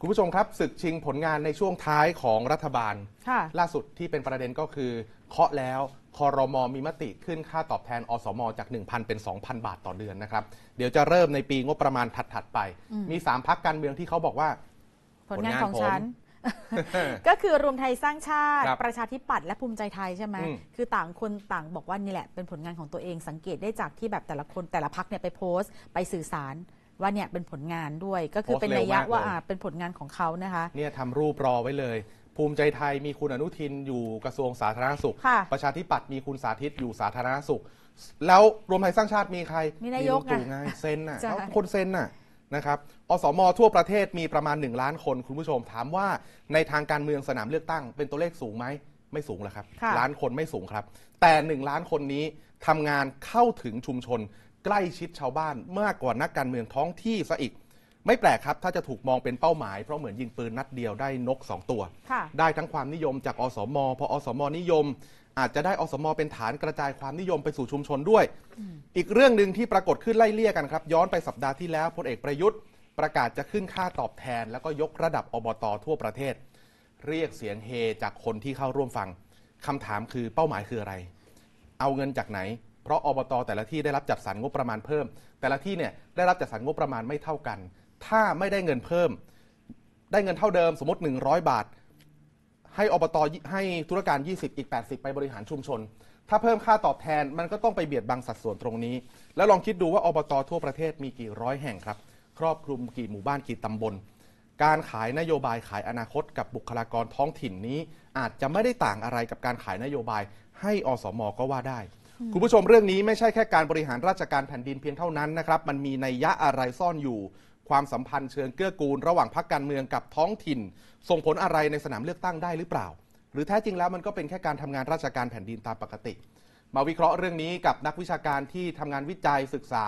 คุณผู้ชมครับศึกชิงผลงานในช่วงท้ายของรัฐบาลค่ะล่าสุดที่เป็นประเด็นก็คือเคาะแล้วคอรมอมีมติขึ้นค่าตอบแทนอสมจาก 1,000 เป็น 2,000 บาทต่อเดือนนะครับ เดี๋ยวจะเริ่มในปีงบประมาณถัด ๆ ไปอืมมี 3พักการเมืองที่เขาบอกว่า ผลงานของผลงานผมฉันก็คือรวมไทยสร้างชาติครับประชาธิปัตย์และภูมิใจไทยใช่ไหมอืมคือต่างคนต่างบอกว่านี่แหละเป็นผลงานของตัวเองสังเกตได้จากที่แบบแต่ละคนแต่ละพักเนี่ยไปโพสต์ ไปสื่อสาร ว่าเนี่ยเป็นผลงานด้วยก็คือเป็นนัยยะว่าอ่าเป็นผลงานของเขานะคะเนี่ยทำรูปรอไว้เลย ภูมิใจไทยมีคุณอนุทินอยู่กระทรวงสาธารณสุขค่ะประชาธิปัตย์มีคุณสาธิตอยู่สาธารณสุข แล้วรวมไทยสร้างชาติมีใครมีนายกลุงตู่ไงไงเซ็นน่ะใช่เขาคนเซ็นน่ะนะครับ อสมทั่วประเทศมีประมาณ 1 ล้านคนคุณผู้ชมถามว่าในทางการเมืองสนามเลือกตั้ง เป็นตัวเลขสูงไหมไม่สูงหรอกครับค่ะล้านคนไม่สูงครับ แต่ 1 ล้านคนนี้ทำงานเข้าถึงชุมชน ใกล้ชิดชาวบ้านมากกว่านักการเมืองท้องที่ซะอีก ไม่แปลกครับ ถ้าจะถูกมองเป็นเป้าหมาย เพราะเหมือนยิงปืนนัดเดียวได้นกสองตัวค่ะได้ทั้งความนิยมจากอสม พออสมนิยม อาจจะได้อสมเป็นฐานกระจายความนิยมไปสู่ชุมชนด้วย อีกเรื่องหนึ่งที่ปรากฏขึ้นไล่เลี่ยกันครับ ย้อนไปสัปดาห์ที่แล้วพลเอกประยุทธ์ ประกาศจะขึ้นค่าตอบแทน แล้วก็ยกระดับอบตทั่วประเทศ เรียกเสียงเฮจากคนที่เข้าร่วมฟังคำถามคือเป้าหมายคืออะไร เอาเงินจากไหน เพราะอบตแต่ละที่ได้รับจัดสรรงบประมาณเพิ่ม แต่ละที่เนี่ยได้รับจัดสรรงบประมาณไม่เท่ากัน ถ้าไม่ได้เงินเพิ่ม ได้เงินเท่าเดิมสมมติ 100 บาท ให้อบตให้ธุรการ 20 อีก 80 ไปบริหารชุมชน ถ้าเพิ่มค่าตอบแทนมันก็ต้องไปเบียดบังสัดส่วนตรงนี้ แล้วลองคิดดูว่าอบตทั่วประเทศมีกี่ร้อยแห่งครับ ครอบคลุมกี่หมู่บ้านกี่ตำบลการขายนโยบายขายอนาคตกับบุคลากรท้องถิ่นนี้ อาจจะไม่ได้ต่างอะไรกับการขายนโยบายให้อสมก็ว่าได้ คุณผู้ชมเรื่องนี้ไม่ใช่แค่การบริหารราชการแผ่นดินเพียงเท่านั้นนะครับมันมีนัยยะอะไรซ่อนอยู่ ความสัมพันธ์เชิงเกื้อกูล ระหว่างพรรคการเมืองกับท้องถิ่น ส่งผลอะไรในสนามเลือกตั้งได้หรือเปล่า หรือแท้จริงแล้วมันก็เป็นแค่การทำงานราชการแผ่นดินตามปกติ มาวิเคราะห์เรื่องนี้กับนักวิชาการที่ทำงานวิจัยศึกษา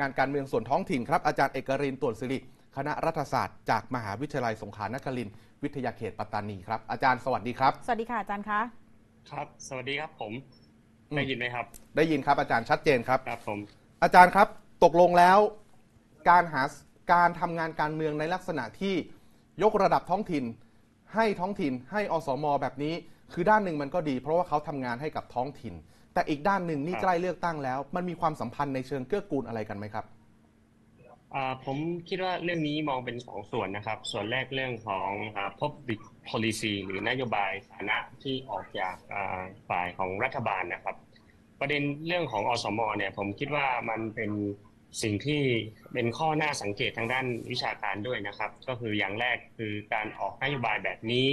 งานการเมืองส่วนท้องถิ่นครับอาจารย์เอกรินตรวจสิริคณะรัฐศาสตร์จากมหาวิทยาลัยสงขลานครินทร์วิทยาเขตปัตตานีครับอาจารย์สวัสดีครับ สวัสดีค่ะอาจารย์คะครับ สวัสดีครับผมอืม ได้ยินไหมครับ ได้ยินครับอาจารย์ชัดเจนครับ ครับผมอาจารย์ครับตกลงแล้วการหาการทำงานการเมืองในลักษณะที่ยกระดับท้องถิ่น ให้ท้องถิ่น ให้อสมแบบนี้ คือด้านหนึ่งมันก็ดี เพราะว่าเขาทำงานให้กับท้องถิ่น แต่อีกด้านหนึ่งนี่ใกล้เลือกตั้งแล้ว มันมีความสัมพันธ์ในเชิงเกื้อกูลอะไรกันไหมครับอ่า ผมคิดว่าเรื่องนี้มองเป็นสองส่วนนะครับ ส่วนแรกเรื่องของอ public policy หรือนโยบายสาธารณะที่ออกจากฝ่ายของรัฐบาลนะครับ ประเด็นเรื่องของอสมเนี่ยผมคิดว่ามันเป็นสิ่งที่เป็นข้อหน่าสังเกตทางด้านวิชาการด้วยนะครับ ก็คืออย่างแรกคือการออกนโยบายแบบนี้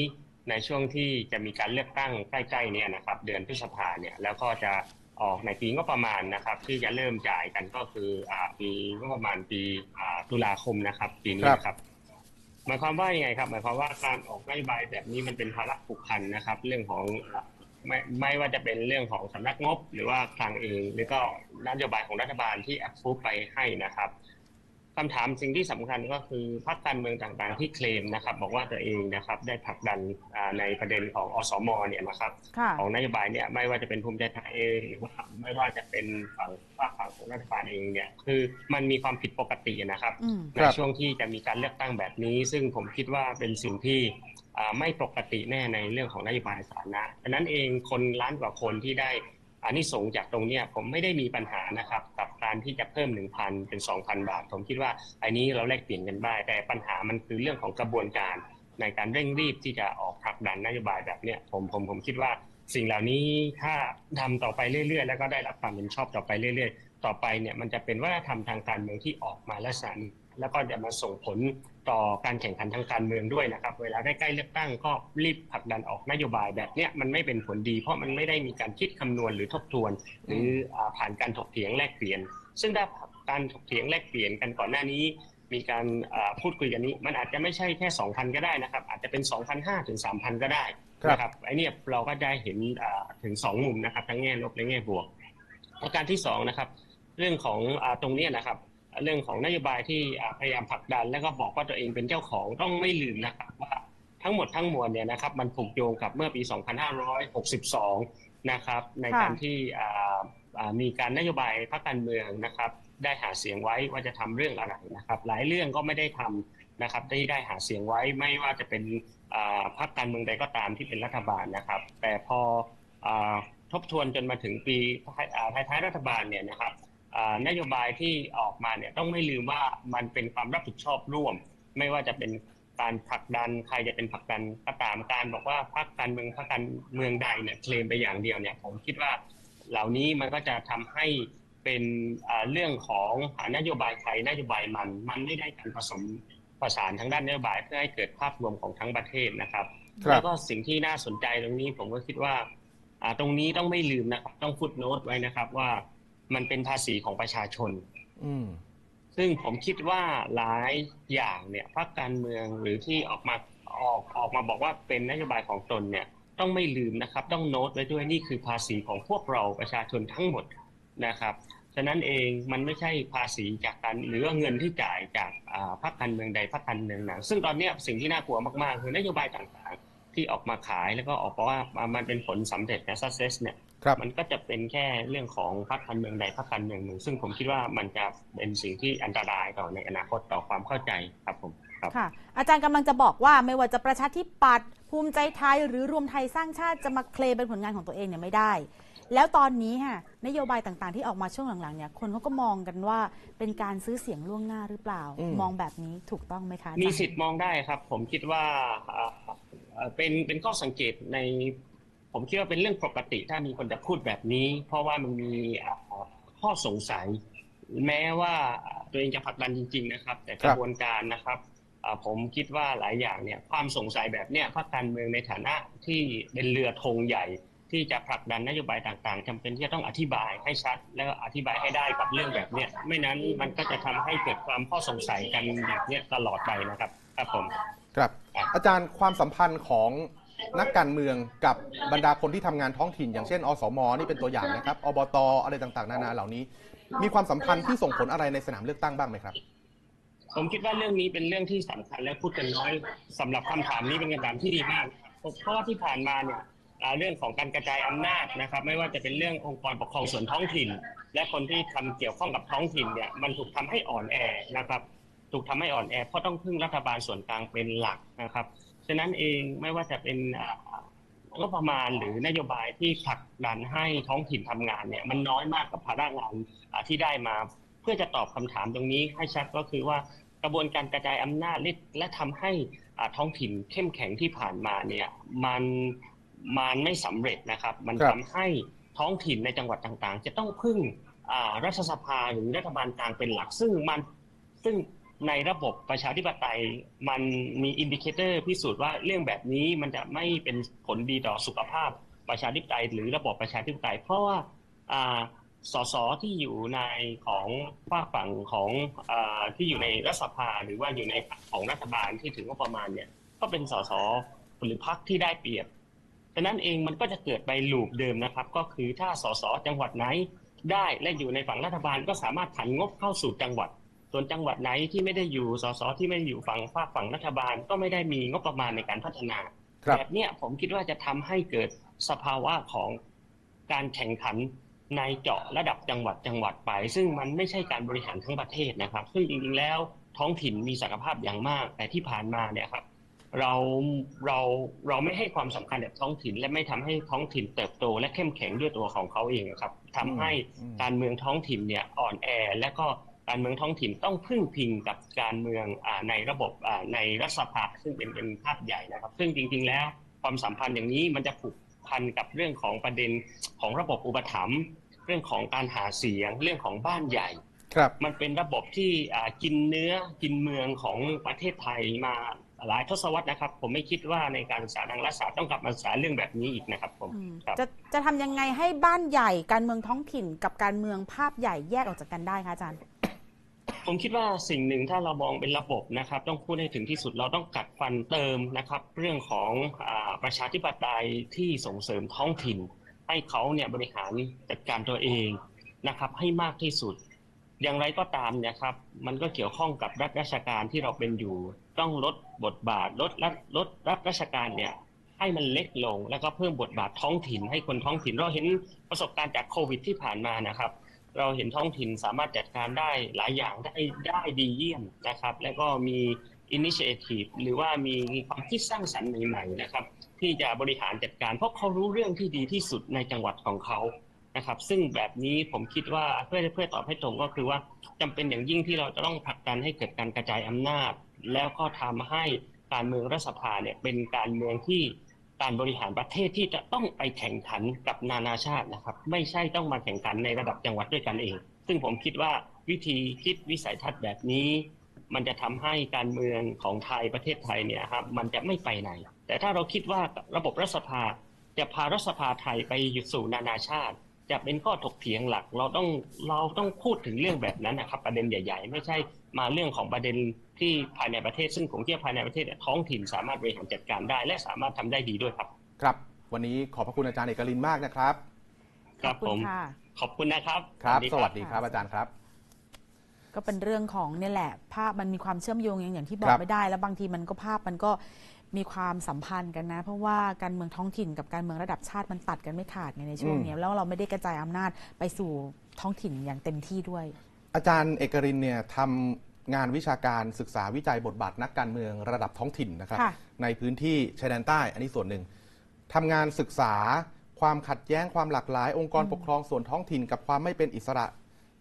ในช่วงที่จะมีการเลือกตั้งใกล้ๆเนี่ยนะครับ เดือนพฤษภาเนี่ยแล้วก็จะ ออกในปีงบประมาณนะครับ ที่จะเริ่มจ่ายกันก็คืออ่าปีงบประมาณปีอ่าตุลาคมนะครับปีนี้นะครับหมายความว่ายังไงครับ หมายความว่าการออกนโยบายแบบนี้มันเป็นภาระผูกพันนะครับ เรื่องของอ่าไม่ไม่ว่าจะเป็นเรื่องของสำนักงบ หรือว่าคลังเองหรือก็นโยบายของรัฐบาลที่แอปพูไปให้นะครับ คำถามสิ่งที่สำคัญก็คือพรรคการเมืองต่างๆ ที่เคลมนะครับ บอกว่าตัวเองนะครับได้ผลักดันอ่าในประเด็นของอสมเนี่ยนะครับค่ะของนโยบายเนี่ยไม่ว่าจะเป็นภูมิใจไทยเองหรือว่าไม่ว่าจะเป็นฝั่งฝากฝั่งของรัฐบาลเองเนี่ยคือมันมีความผิดปกตินะครับอืมในครับช่วงที่จะมีการเลือกตั้งแบบนี้ ซึ่งผมคิดว่าเป็นสิ่งที่อ่าไม่ปกติแน่ในเรื่องของนโยบายสาธารณะดังนั้นเองคนล้านกว่าคนที่ได้ อานิสงส์จากตรงเนี้ยผมไม่ได้มีปัญหานะครับกับการที่จะเพิ่ม 1,000 เป็น 2,000 บาท ผมคิดว่าอันนี้เราแลกเปลี่ยนกันได้ แต่ปัญหามันคือเรื่องของกระบวนการ ในการเร่งรีบที่จะออกผลักดันนโยบายแบบเนี้ยผมผมผมคิดว่าสิ่งเหล่านี้ถ้าทำต่อไปเรื่อยๆ แล้วก็ได้รับความเห็นชอบต่อไปเรื่อย ๆ ต่อไปเนี่ยมันจะเป็นวัฒนธรรมทางการเมืองที่ออกมาลักษณะนี้ แล้วก็จะมาส่งผลต่อการแข่งขันทางการเมืองด้วยนะครับ เวลาใกล้ๆเลือกตั้งก็รีบผลักดันออกนโยบายแบบเนี้ยมันไม่เป็นผลดี เพราะมันไม่ได้มีการคิดคำนวณหรือทบทวน หรือผ่านการถกเถียงแลกเปลี่ยน ซึ่งถ้าการถกเถียงแลกเปลี่ยนกันก่อนหน้านี้ มีการพูดคุยกันนี้ มันอาจจะไม่ใช่แค่ 2,000 ก็ได้นะครับ อาจจะเป็น 2,500ถึง3,000 ก็ได้นะครับไอเนี่เราก็ได้เห็นถึง 2 มุมนะครับทั้งแง่ลบและแง่บวกประการที่2นะครับเรื่องของอตรงนี้นะครับ เรื่องของนโยบายที่อ่าพยายามผลักดัน แล้วก็บอกว่าตัวเองเป็นเจ้าของต้องไม่ลืมนะครับว่าทั้งหมดทั้งมวลเนี่ยนะครับมันผูกโยงกับเมื่อปี 2562 นะครับในการค่ะที่อ่าอ่ามีการนโยบายพรรคการเมืองนะครับได้หาเสียงไว้ว่าจะทำเรื่องอะไรนะครับ หลายเรื่องก็ไม่ได้ทำนะครับที่ได้หาเสียงไว้ไม่ว่าจะเป็นอ่าพรรคการเมืองใดก็ตามที่เป็นรัฐบาลนะครับ แต่พออาทบทวนจนมาถึงปีท้ายอ่าท้ายๆรัฐบาลเนี่ยนะครับอ่า นโยบายที่ออกมาเนี่ยต้องไม่ลืมว่ามันเป็นความรับผิดชอบร่วม ไม่ว่าจะเป็นการผลักดันใครจะเป็นผลักดันก็ตามการบอกว่าพรรคการเมืองพรรคการเมืองใดเนี่ยเคลมไปอย่างเดียวเนี่ยผมคิดว่าเหล่านี้มันก็จะทำให้เป็นอ่าเรื่องของอ่านโยบายใครนโยบายมัน มันไม่ได้การผสมผสานทางด้านนโยบายเพื่อให้เกิดภาพรวมของทั้งประเทศนะครับครับแล้วก็สิ่งที่น่าสนใจตรงนี้ผมก็คิดว่าอ่าตรงนี้ต้องไม่ลืมนะครับ ต้องฟุตโน้ตไว้นะครับว่า มันเป็นภาษีของประชาชน อืมซึ่งผมคิดว่าหลายอย่างเนี่ยพรรคการเมืองหรือที่ออกมาออกออกมาบอกว่าเป็นนโยบายของตนเนี่ย ต้องไม่ลืมนะครับ ต้องโน้ตไว้ด้วยนี่คือภาษีของพวกเราประชาชนทั้งหมดนะครับฉะนั้นเองมันไม่ใช่ภาษีจากการหรือว่าเงินที่จ่ายจากอ่าพรรคการเมืองใดพรรคการเมืองหนึ่งซึ่งตอนเนี้ยสิ่งที่น่ากลัวมากๆ คือนโยบายต่างๆ ที่ออกมาขายแล้วก็ออกมาว่ามันเป็นผลสำเร็จและ success เนี่ยครับ มันก็จะเป็นแค่เรื่องของพรรคการเมืองใดพรรคการเมืองหนึ่ง ซึ่งผมคิดว่ามันจะเป็นสิ่งที่อันตรายต่อในอนาคตต่อความเข้าใจครับผมครับค่ะ อาจารย์กำลังจะบอกว่าไม่ว่าจะประชาธิปัตย์ภูมิใจไทยหรือรวมไทยสร้างชาติจะมาเคลมเป็นผลงานของตัวเองเนี่ยไม่ได้ แล้วตอนนี้ค่ะนโยบายต่างๆ ที่ออกมาช่วงหลังๆเนี่ยคนเขาก็มองกันว่าเป็นการซื้อเสียงล่วงหน้าหรือเปล่าอืมมองแบบนี้ถูกต้องไหมคะอาจารย์มีสิทธิ์มองได้ครับ ผมคิดว่าอ่าอ่าเป็นเป็นข้อสังเกตใน ผมคิดว่าเป็นเรื่องปกติถ้ามีคนจะพูดแบบนี้ เพราะว่ามันมีข้อสงสัย แม้ว่าตัวเองจะผลักดันจริง ๆ นะครับ แต่กระบวนการนะครับผมคิดว่าหลายอย่างเนี่ยความสงสัยแบบเนี้ยพรรคการเมืองในฐานะที่เป็นเรือธงใหญ่ ที่จะผลักดันนโยบายต่าง ๆจำเป็นที่จะต้องอธิบายให้ชัด แล้วอธิบายให้ได้กับเรื่องแบบเนี้ยไม่นั้นมันก็จะทำให้เกิดความข้อสงสัยกันแบบเนี้ยตลอดไปนะครับครับผมครับ อาจารย์ความสัมพันธ์ของ นักการเมืองกับบรรดาคนที่ทำงานท้องถิ่น อย่างเช่น อสมนี่เป็นตัวอย่างนะครับ อบตอะไรต่างๆ นานาเหล่านี้ มีความสัมพันธ์ที่ส่งผลอะไรในสนามเลือกตั้งบ้างไหมครับ ผมคิดว่าเรื่องนี้เป็นเรื่องที่สำคัญและพูดกันน้อยสำหรับคำถามนี้เป็นคำถามที่ดีมากเพราะว่าที่ผ่านมาเนี่ยเรื่องของการกระจายอำนาจนะครับ ไม่ว่าจะเป็นเรื่ององค์กรปกครองส่วนท้องถิ่น และคนที่ทำเกี่ยวข้องกับท้องถิ่นเนี่ยมันถูกทำให้อ่อนแอนะครับ ถูกทำให้อ่อนแอเพราะต้องพึ่งรัฐบาลส่วนกลางเป็นหลักนะครับ ฉะนั้นเองไม่ว่าจะเป็นอ่างบประมาณหรือนโยบายที่ผลักดันให้ท้องถิ่นทำงานเนี่ยมันน้อยมากกับภาระงานที่ได้มา เพื่อจะตอบคำถามตรงนี้ให้ชัดก็คือว่ากระบวนการกระจายอำนาจและและทำให้ท้องถิ่นเข้มแข็งที่ผ่านมาเนี่ยมันมันไม่สำเร็จนะครับ มันครับทำให้ท้องถิ่นในจังหวัดต่างๆ จะต้องพึ่งรัฐสภาหรือรัฐบาลกลางเป็นหลักซึ่งมันซึ่ง ในระบบประชาธิปไตยมันมี indicator พิสูจน์ว่าเรื่องแบบนี้มันจะไม่เป็นผลดีต่อสุขภาพประชาธิปไตย หรือระบบประชาธิปไตย เพราะว่าสสที่อยู่ในของฝากฝั่งของอที่อยู่ในรัฐสภาหรือว่าอยู่ในของรัฐบาลที่ถึงงบประมาณเนี่ยก็เป็นสสหรือพรรคที่ได้เปรียบฉะนั้นเองมันก็จะเกิดไป loop เดิมนะครับ ก็คือถ้าสสจังหวัดไหนได้และอยู่ในฝั่งรัฐบาลก็สามารถผันงบเข้าสู่จังหวัด ส่วนจังหวัดไหนที่ไม่ได้อยู่สสที่ไม่ได้อยู่ฝั่งฝากฝั่งรัฐบาล ก็ไม่ได้มีงบประมาณในการพัฒนาครับแบบเนี้ยผมคิดว่าจะทำให้เกิดสภาวะของการแข่งขันในเจาะระดับจังหวัดจังหวัดไป ซึ่งมันไม่ใช่การบริหารทั้งประเทศนะครับ ซึ่งจริงๆแล้วท้องถิ่นมีศักยภาพอย่างมาก แต่ที่ผ่านมาเนี่ยครับเราเราเราไม่ให้ความสำคัญกับท้องถิ่น และไม่ทำให้ท้องถิ่นเติบโต และเข้มแข็งด้วยตัวของเขาเองครับทำให้อืมการเมืองท้องถิ่นเนี่ยอ่อนแอและก็ การเมืองท้องถิ่นต้องพึ่งพิงกับการเมืองอาในระบบอ่าในรัฐสภาซึ่งเป็นเป็นภาพใหญ่นะครับ ซึ่งจริง ๆ แล้วความสัมพันธ์อย่างนี้มันจะผูกพันกับเรื่องของประเด็นของระบบอุปถัมภ์เรื่องของการหาเสียงเรื่องของบ้านใหญ่ครับมันเป็นระบบที่อ่ากินเนื้อกินเมืองของประเทศไทยมาหลายทศวรรษนะครับ ผมไม่คิดว่าในการศึกษาทางรัฐศาสตร์ต้องกลับมาศึกษาเรื่องแบบนี้อีกนะครับผมอืมครับจะจะทำยังไงให้บ้านใหญ่การเมืองท้องถิ่นกับการเมืองภาพใหญ่แยกออกจากกันได้คะอาจารย์ ผมคิดว่าสิ่งหนึ่งถ้าเรามองเป็นระบบนะครับ ต้องพูดให้ถึงที่สุดเราต้องกัดฟันเติมนะครับ เรื่องของอประชาธิปไตยที่ส่งเสริมท้องถิ่น ให้เขาเนี่ยบริหารจัดการตัวเองนะครับ ให้มากที่สุด อย่างไรก็ตามนะครับ มันก็เกี่ยวข้องกับรัฐราชการที่เราเป็นอยู่ ต้องลดบทบาทลดรัฐลดรัฐราชการเนี่ยให้มันเล็กลง แล้วก็เพิ่มบทบาทท้องถิ่น ให้คนท้องถิ่นเราเห็นประสบการณ์จากโควิดที่ผ่านมานะครับ เราเห็นท้องถิ่นสามารถจัดการได้หลายอย่างได้ได้ดีเยี่ยมนะครับ แล้วก็มี initiative หรือว่ามีความคิดสร้างสรรค์ใหม่ๆนะครับ ที่จะบริหารจัดการ เพราะเขารู้เรื่องที่ดีที่สุดในจังหวัดของเขานะครับ ซึ่งแบบนี้ผมคิดว่าเพื่อเพื่อตอบให้ตรงก็คือว่าจำเป็นอย่างยิ่งที่เราจะต้องผลักดันให้เกิดการกระจายอำนาจ แล้วก็ทำให้การเมืองรัฐสภาเนี่ยเป็นการเมืองที่ การบริหารประเทศที่จะต้องไปแข่งขันกับนานาชาตินะครับ ไม่ใช่ต้องมาแข่งขันในระดับจังหวัดด้วยกันเอง ซึ่งผมคิดว่าวิธีคิดวิสัยทัศน์แบบนี้ มันจะทำให้การเมืองของไทยประเทศไทยเนี่ยครับมันจะไม่ไปไหน แต่ถ้าเราคิดว่าระบบรัฐสภา จะพารัฐสภาไทยไปอยู่สู่นานาชาติ จะเป็นข้อถกเถียงหลัก เราต้องเราต้องพูดถึงเรื่องแบบนั้นนะครับ ประเด็นใหญ่ ๆ ไม่ใช่มาเรื่องของประเด็น ที่ภายในประเทศซึ่งผมคิดว่าภายในประเทศเนี่ยท้องถิ่นสามารถบริหารจัดการได้ และสามารถทำได้ดีด้วยครับ ครับ วันนี้ขอบพระคุณอาจารย์เอกลินมากนะครับ ครับขอบผคุมณค่ะขอบคุณนะครับครับสควัรัสดีครับอาจารย์ครับก็เป็นเรื่องของเนี่ยแหละ ภาพมันมีความเชื่อมโยงอย่างอย่างที่บอครักบไม่ได้ แล้วบางทีมันก็ภาพมันก็มีความสัมพันธ์กันนะ เพราะว่าการเมืองท้องถิ่นกับการเมืองระดับชาติมันตัดกันไม่ขาดไงในช่วงเนี้ยแล้วเราไม่ได้กระจายอำนาจไปสู่ท้องถิ่นอย่างเต็มที่ด้วย อาจารย์เอกรินเนี่ยทำ งานวิชาการศึกษาวิจัยบทบาทนักการเมืองระดับท้องถิ่นนะครับค่ะในพื้นที่ชายแดนใต้ อันนี้ส่วนหนึ่งทำงานศึกษาความขัดแย้งความหลากหลาย องค์กรปกครองส่วนท้องถิ่น กับความไม่เป็นอิสระ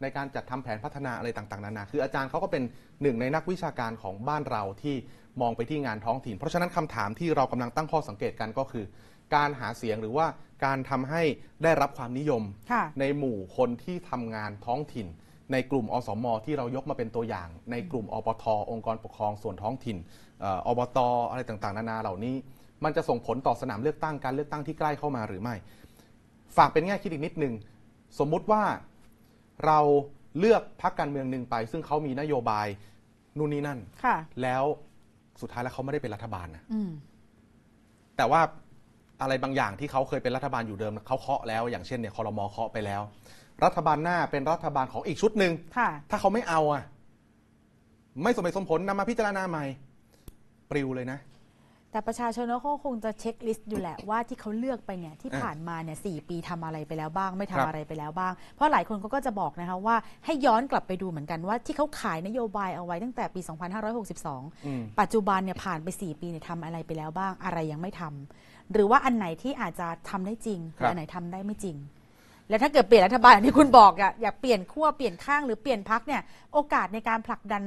ในการจัดทำแผนพัฒนาอะไรต่างๆ นานา คืออาจารย์เขาก็เป็นหนึ่งในนักวิชาการของบ้านเราที่มองไปที่งานท้องถิ่น เพราะฉะนั้นคำถามที่เรากำลังตั้งข้อสังเกตกันก็คือ การหาเสียงหรือว่าการทำให้ได้รับความนิยมค่ะในหมู่คนที่ทำงานท้องถิ่น ในกลุ่มอสมที่เรายกมาเป็นตัวอย่าง ในกลุ่มอปทองค์กรปกครองส่วนท้องถิ่นเอ่ออบตอะไรต่างๆ นานาเหล่านี้ มันจะส่งผลต่อสนามเลือกตั้งการเลือกตั้งที่ใกล้เข้ามาหรือไม่ ฝากเป็นแง่คิดอีกนิดนึงสมมุติว่าเราเลือกพักการเมืองหนึ่งไป ซึ่งเขามีนโยบายนู่นนี่นั่นค่ะแล้วสุดท้ายแล้วเขาไม่ได้เป็นรัฐบาลนะอืมแต่ว่า อะไรบางอย่างที่เขาเคยเป็นรัฐบาลอยู่เดิมเขาเคาะแล้วอย่างเช่นเนี่ยคอรมอเคาะไปแล้ว รัฐบาลหน้าเป็นรัฐบาลของอีกชุดหนึ่งค่ะถ้าเขาไม่เอาอะ ไม่สมเหตุสมผลนำมาพิจารณาใหม่ ปลิวเลยนะ แต่ประชาชนก็คงจะเช็คลิสต์อยู่แหละว่าที่เขาเลือกไปเนี่ยที่อะผ่านมาเนี่ยสปีทำอะไรไปแล้วบ้าง ไม่ทำครับอะไรไปแล้วบ้าง เพราะหลายคนเขาก็จะบอกนะคะว่าให้ย้อนกลับไปดูเหมือนกันว่าที่เขาขายนโยบายเอาไว้ตั้งแต่ปี 2562อืมปัจจุบันเนี่ยผ่านไป 4 ปีเนี่ยทำอะไรไปแล้วบ้าง อะไรยังไม่ทำหรือว่าอันไหนที่อาจจะทำได้จริงหครัรือบอันไหนทำได้ไม่จริงแล้วถ้าเกิดเปลี่ยนรัฐบาลอย่างที่คุณบอกอะอยากเปลี่ยนขั้วเปลี่ยนข้างหรือเปลี่ยนพักเนี่ยโอกาสในการผลักดัน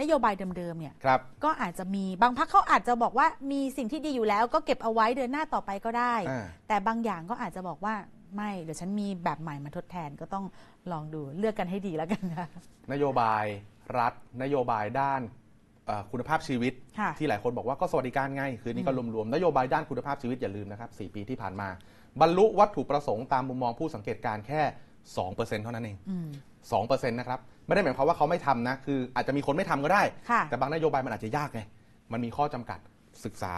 นโยบายเดิมๆเนี่ยครับ ก็อาจจะมีบางพักเขาอาจจะบอกว่ามีสิ่งที่ดีอยู่แล้ว ก็เก็บเอาไว้เดินหน้าต่อไปก็ได้ อ่า แต่บางอย่างก็อาจจะบอกว่าไม่เดี๋ยวฉันมีแบบใหม่มาทดแทนก็ต้องลองดูเลือกกันให้ดีแล้วกันนะ นโยบายรัฐ นโยบายด้านเอ่อคุณภาพชีวิต ค่ะ ที่หลายคนบอกว่าก็สวัสดิการไง คือนี่ก็รวมๆนโยบายด้านคุณภาพชีวิตอย่าลืมนะครับ4ปีที่ผ่านมา บรรลุวัตถุประสงค์ตามมุมมองผู้สังเกตการณ์แค่ 2%เท่านั้นเอง อืม 2%นะครับ ไม่ได้หมายความว่าเขาไม่ทำนะ คืออาจจะมีคนไม่ทำก็ได้ค่ะแต่บางนโยบายมันอาจจะยากไง มันมีข้อจำกัดศึกษา